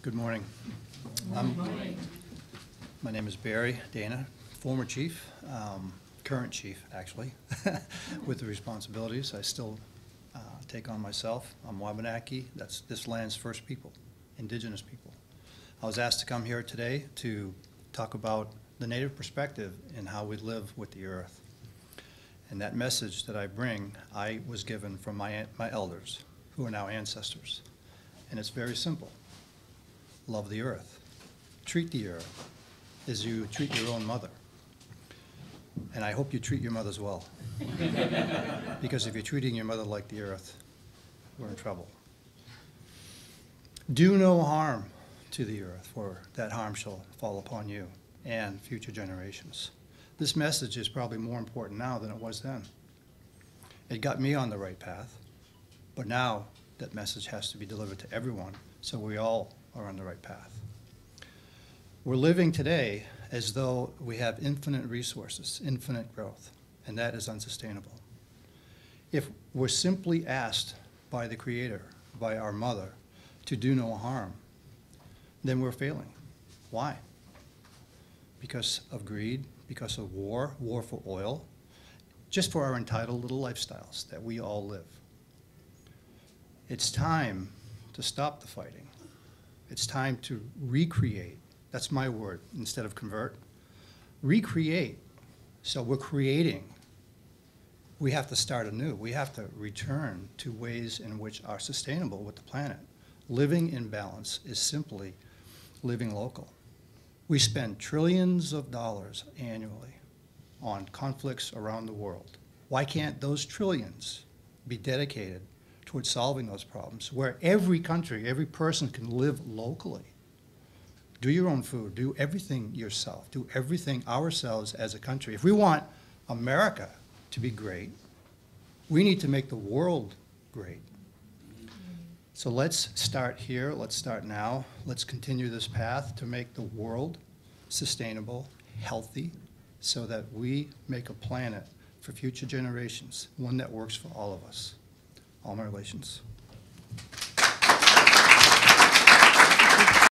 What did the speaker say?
Good morning. Um, My name is Barry Dana, former chief, um, current chief, actually, with the responsibilities I still uh, take on myself. I'm Wabanaki, that's this land's first people, indigenous people. I was asked to come here today to talk about the native perspective and how we live with the earth. And that message that I bring, I was given from my, my elders, who are now ancestors. And it's very simple. Love the earth. Treat the earth as you treat your own mother. And I hope you treat your mothers well. Because if you're treating your mother like the earth, we're in trouble. Do no harm to the earth, for that harm shall fall upon you and future generations. This message is probably more important now than it was then. It got me on the right path, but now that message has to be delivered to everyone, so we all are on the right path. We're living today as though we have infinite resources, infinite growth, and that is unsustainable. If we're simply asked by the Creator, by our mother, to do no harm, then we're failing. Why? Because of greed, because of war, war for oil, just for our entitled little lifestyles that we all live. It's time to stop the fighting. It's time to recreate. That's my word instead of convert. Recreate. So we're creating. We have to start anew. We have to return to ways in which are sustainable with the planet. Living in balance is simply living local. We spend trillions of dollars annually on conflicts around the world. Why can't those trillions be dedicated towards solving those problems where every country, every person can live locally? Do your own food, do everything yourself, do everything ourselves as a country. If we want America to be great, we need to make the world great. So let's start here, let's start now. Let's continue this path to make the world sustainable, healthy, so that we make a planet for future generations, one that works for all of us. All my relations.